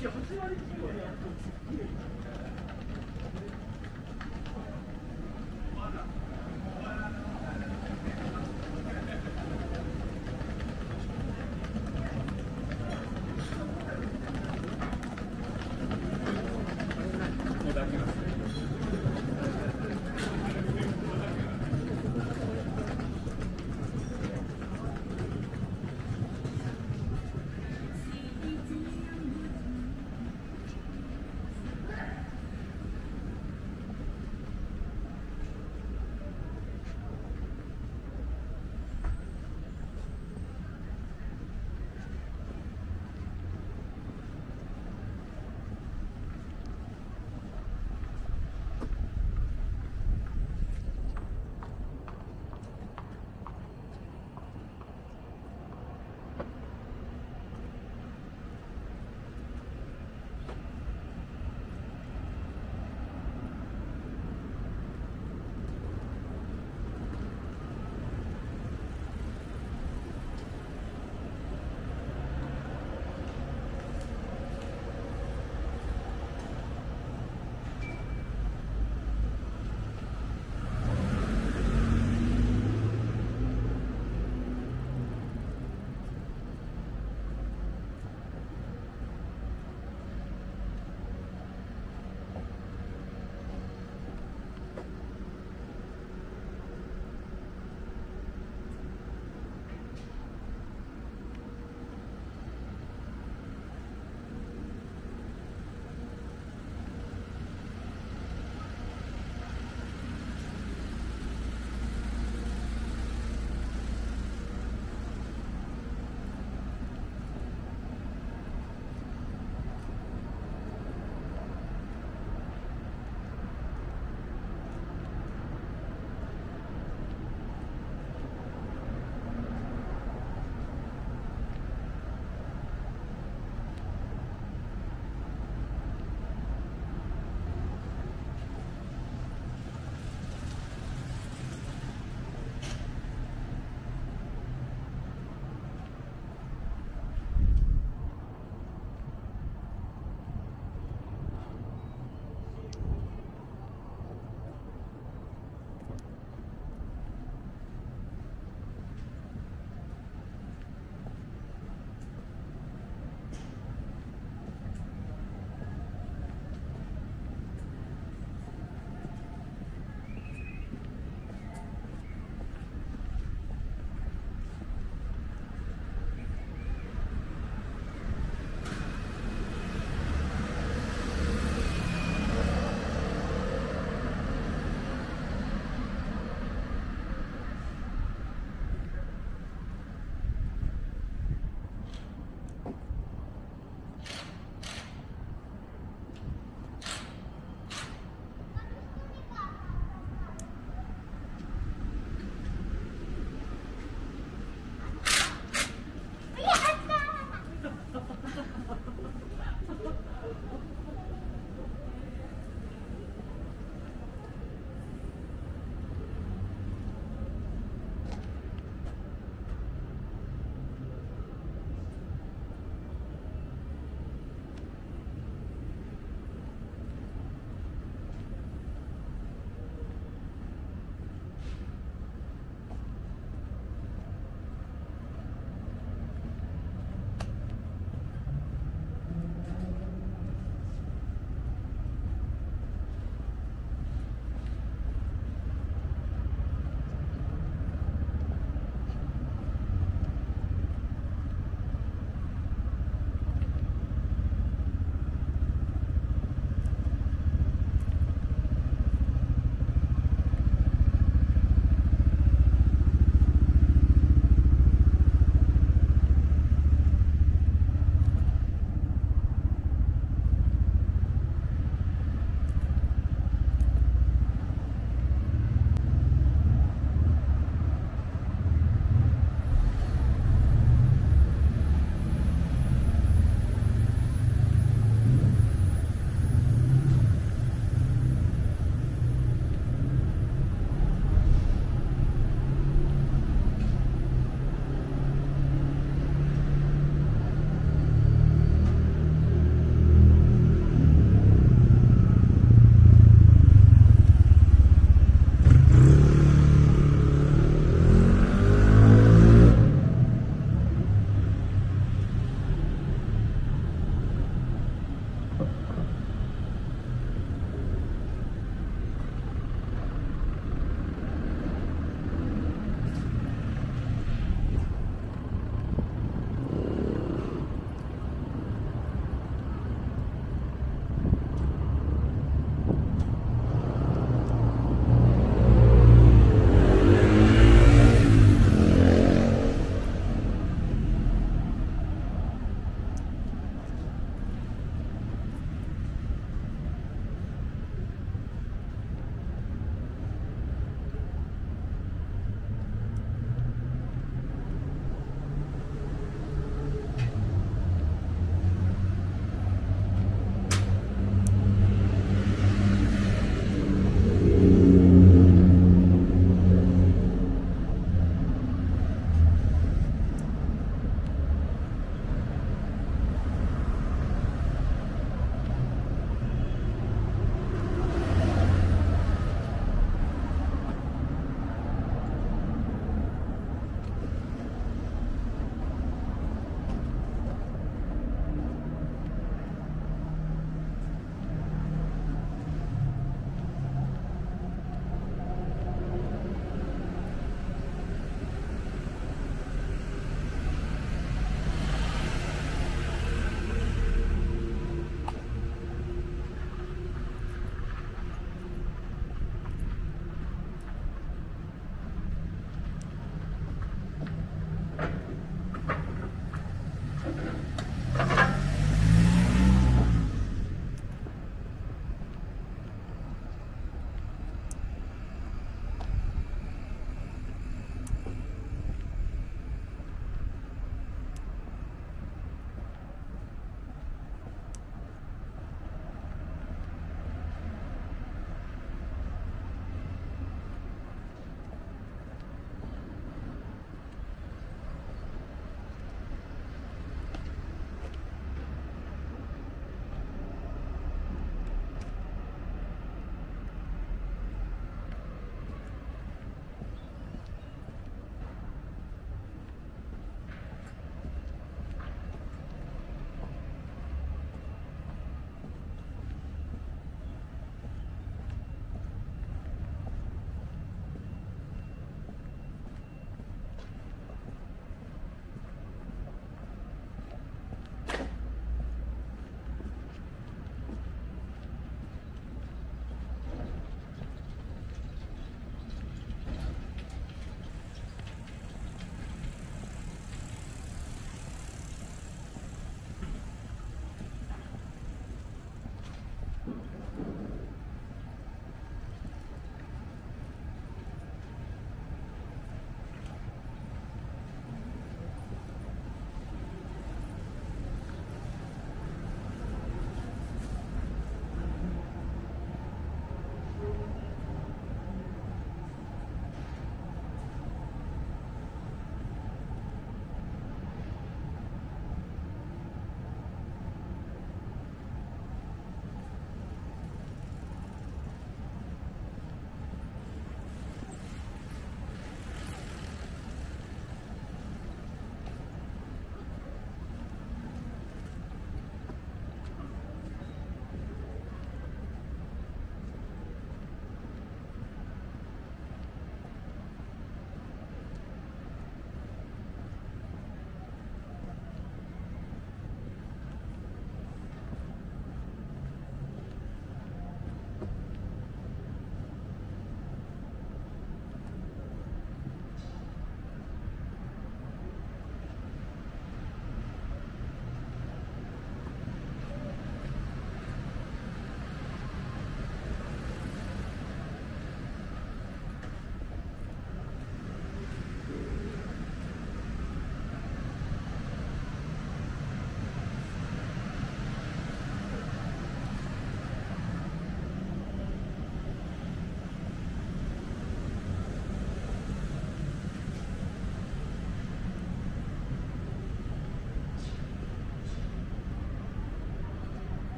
8割、普通はね。